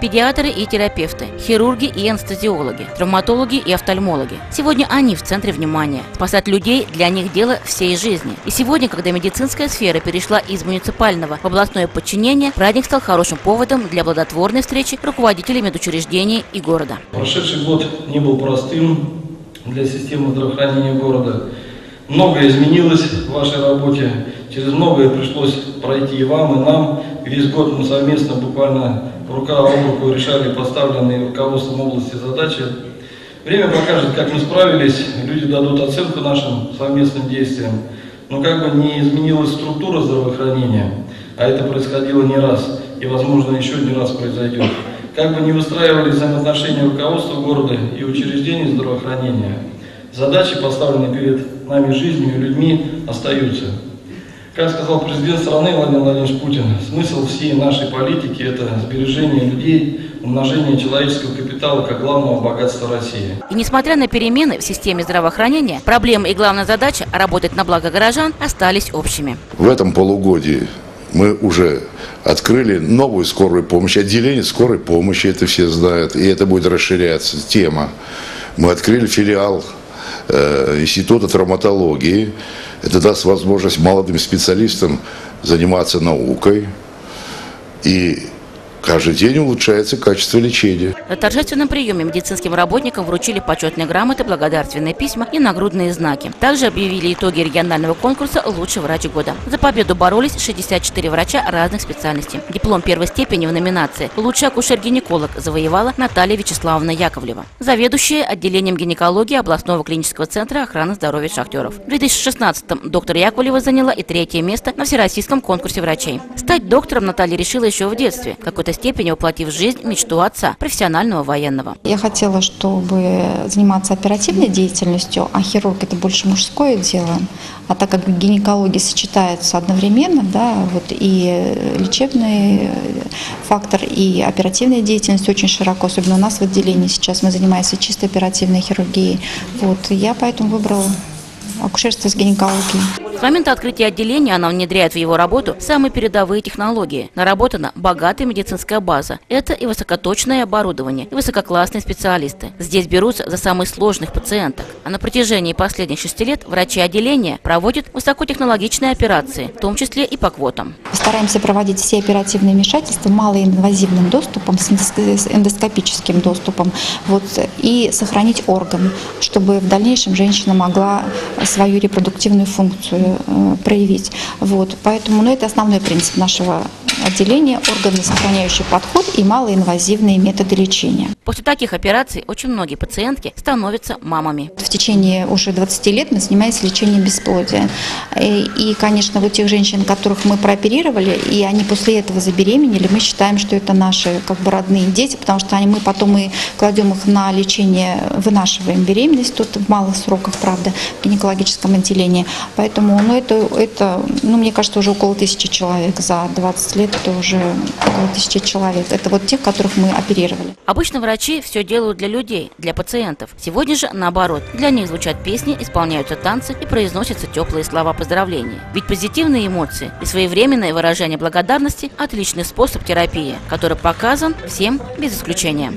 Педиатры и терапевты, хирурги и анестезиологи, травматологи и офтальмологи. Сегодня они в центре внимания. Спасать людей для них дело всей жизни. И сегодня, когда медицинская сфера перешла из муниципального в областное подчинение, праздник стал хорошим поводом для плодотворной встречи руководителей медучреждений и города. Прошедший год не был простым для системы здравоохранения города. Многое изменилось в вашей работе, через многое пришлось пройти и вам, и нам. Весь год мы совместно, буквально рука об руку решали поставленные руководством области задачи. Время покажет, как мы справились, люди дадут оценку нашим совместным действиям. Но как бы не изменилась структура здравоохранения, а это происходило не раз, и, возможно, еще не раз произойдет, как бы не выстраивались взаимоотношения руководства города и учреждений здравоохранения, задачи, поставленные перед нами жизнью и людьми, остаются. Как сказал президент страны Владимир Владимирович Путин, смысл всей нашей политики – это сбережение людей, умножение человеческого капитала как главного богатства России. И несмотря на перемены в системе здравоохранения, проблемы и главная задача – работать на благо горожан – остались общими. В этом полугодии мы уже открыли новую скорую помощь, отделение скорой помощи, это все знают, и это будет расширяться тема. Мы открыли филиал Института травматологии. Это даст возможность молодым специалистам заниматься наукой и Каждый день улучшается качество лечения. На торжественном приеме медицинским работникам вручили почетные грамоты, благодарственные письма и нагрудные знаки. Также объявили итоги регионального конкурса «Лучший врач года». За победу боролись 64 врача разных специальностей. Диплом первой степени в номинации «Лучший акушер-гинеколог» завоевала Наталья Вячеславовна Яковлева, заведующая отделением гинекологии областного клинического центра охраны здоровья шахтеров. В 2016-м доктор Яковлева заняла и третье место на всероссийском конкурсе врачей. Стать доктором Наталья решила еще в детстве. Какой-то степени воплотив в жизнь мечту отца, профессионального военного. Я хотела, чтобы заниматься оперативной деятельностью, а хирург это больше мужское дело. А так как гинекология сочетается одновременно, да, вот и лечебный фактор, и оперативная деятельность очень широко, особенно у нас в отделении сейчас мы занимаемся чисто оперативной хирургией. Вот, я поэтому выбрала акушерство с гинекологией. С момента открытия отделения она внедряет в его работу самые передовые технологии. Наработана богатая медицинская база. Это и высокоточное оборудование, и высококлассные специалисты. Здесь берутся за самых сложных пациенток. А на протяжении последних шести лет врачи отделения проводят высокотехнологичные операции, в том числе и по квотам. Стараемся проводить все оперативные вмешательства малоинвазивным доступом, с эндоскопическим доступом, вот, и сохранить орган, чтобы в дальнейшем женщина могла свою репродуктивную функцию проявить. Вот, поэтому ну, это основной принцип нашего отделения, органы, сохраняющий подход и малоинвазивные методы лечения. После таких операций очень многие пациентки становятся мамами. В течение уже 20 лет мы занимаемся лечением бесплодия. И, и, конечно, вот тех женщин, которых мы прооперировали, и они после этого забеременели, мы считаем, что это наши как бы родные дети, потому что они, мы потом мы кладем их на лечение, вынашиваем беременность, тут в малых сроках, правда, в гинекологическом отделении. Поэтому, ну, это, это, ну, мне кажется, уже около тысячи человек за 20 лет, это уже около тысячи человек. Это вот тех, которых мы оперировали. Обычно врач Врачи все делают для людей, для пациентов. Сегодня же наоборот. Для них звучат песни, исполняются танцы и произносятся теплые слова поздравления. Ведь позитивные эмоции и своевременное выражение благодарности – отличный способ терапии, который показан всем без исключения.